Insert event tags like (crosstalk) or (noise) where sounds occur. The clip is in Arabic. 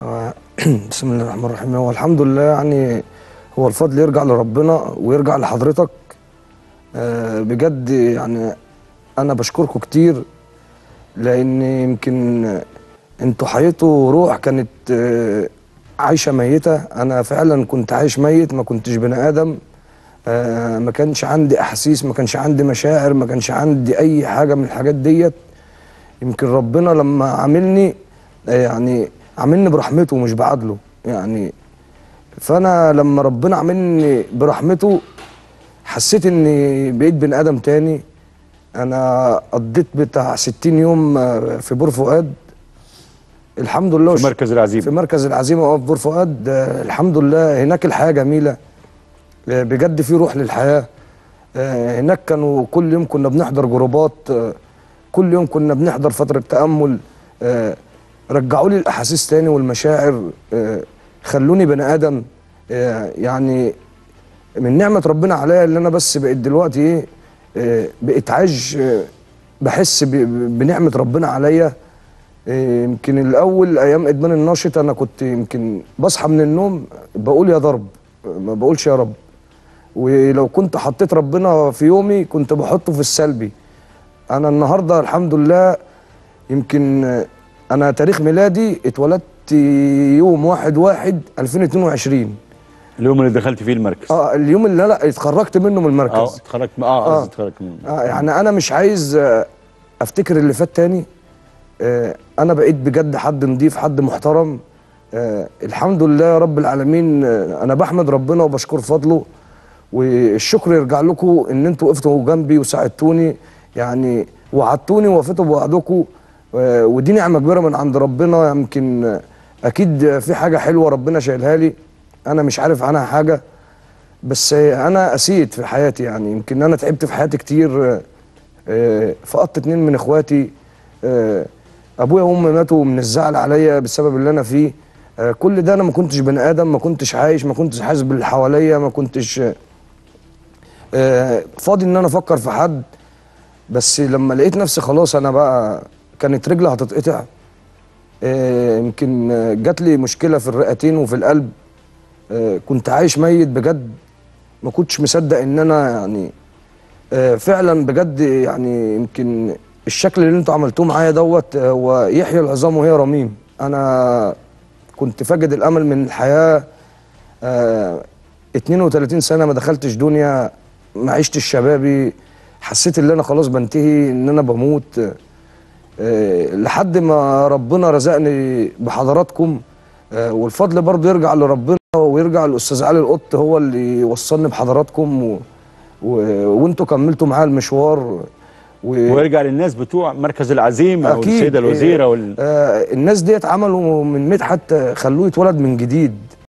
(clears throat) بسم الله الرحمن الرحيم. هو الحمد لله يعني هو الفضل يرجع لربنا ويرجع لحضرتك. آه، بجد يعني أنا بشكركم كتير لأن يمكن أنتوا حييتوا روح كانت آه، عايشة ميتة. أنا فعلا كنت عايش ميت ما كنتش بني آدم. آه، ما كانش عندي أحاسيس ما كانش عندي مشاعر ما كانش عندي أي حاجة من الحاجات ديت. يمكن ربنا لما عاملني يعني عاملني برحمته مش بعدله يعني. فأنا لما ربنا عاملني برحمته حسيت إني بقيت بني آدم تاني. أنا قضيت بتاع 60 يوم آه، في بور فؤاد. الحمد لله. في مركز العزيمة. في مركز العزيمة آه في بور فؤاد. آه، الحمد لله. هناك الحياة جميلة. آه، بجد في روح للحياة. هناك كانوا كل يوم كنا بنحضر جروبات. كل يوم كنا بنحضر فترة تأمل. رجعوا لي الأحاسيس تاني والمشاعر آه، خلوني بني آدم آه، يعني من نعمة ربنا عليا اللي أنا بس بقيت دلوقتي إيه بقيت عايش آه، بحس بنعمة ربنا عليا. يمكن الأول أيام إدمان الناشط أنا كنت يمكن بصحى من النوم بقول يا ضرب ما بقولش يا رب. ولو كنت حطيت ربنا في يومي كنت بحطه في السلبي. أنا النهارده الحمد لله يمكن أنا تاريخ ميلادي اتولدت يوم واحد واحد 2022 اليوم اللي دخلت فيه المركز. آه اليوم اللي لا اتخرجت منه من المركز. آه اتخرجت آه آه. اتخرجت منه. آه يعني أنا مش عايز آه، أفتكر اللي فات تاني. آه أنا بقيت بجد حد نضيف حد محترم. آه الحمد لله يا رب العالمين آه أنا بحمد ربنا وبشكر فضله. والشكر يرجع لكم إن أنتوا وقفتوا جنبي وساعدتوني. يعني وعدتوني ووفيتوا بوعدكم. ودي نعمة كبيرة من عند ربنا. يمكن آه، أكيد في حاجة حلوة ربنا شايلها لي. أنا مش عارف عنها حاجة بس أنا أسيت في حياتي يعني. يمكن أنا تعبت في حياتي كتير آه، آه، فقدت اتنين من إخواتي. آه، أبويا وأمي ماتوا من الزعل عليا بسبب اللي أنا فيه. آه، كل ده أنا ما كنتش بني آدم ما كنتش عايش ما كنتش حاسس باللي حواليا ما كنتش آه، فاضي إن أنا أفكر في حد. بس لما لقيت نفسي خلاص أنا بقى كانت رجلي هتتقطع. آه، يمكن جات لي مشكلة في الرئتين وفي القلب. آه، كنت عايش ميت بجد. ما كنتش مصدق إن أنا يعني آه، فعلا بجد يعني يمكن الشكل اللي أنتوا عملتوه معايا دوت هو يحيى العظام وهي رميم. أنا كنت فاقد الأمل من الحياة. آه 32 سنة ما دخلتش دنيا ما عشتش شبابي. حسيت إن أنا خلاص بنتهي إن أنا بموت. لحد ما ربنا رزقني بحضراتكم آه، والفضل برضه يرجع لربنا ويرجع للأستاذ علي القط هو اللي وصلني بحضراتكم و... و... وانتوا كملتوا معايا المشوار و... ويرجع للناس بتوع مركز العزيمة والسيدة الوزيرة وال... آه الناس ديت عملوا من مدحت خلوه يتولد من جديد.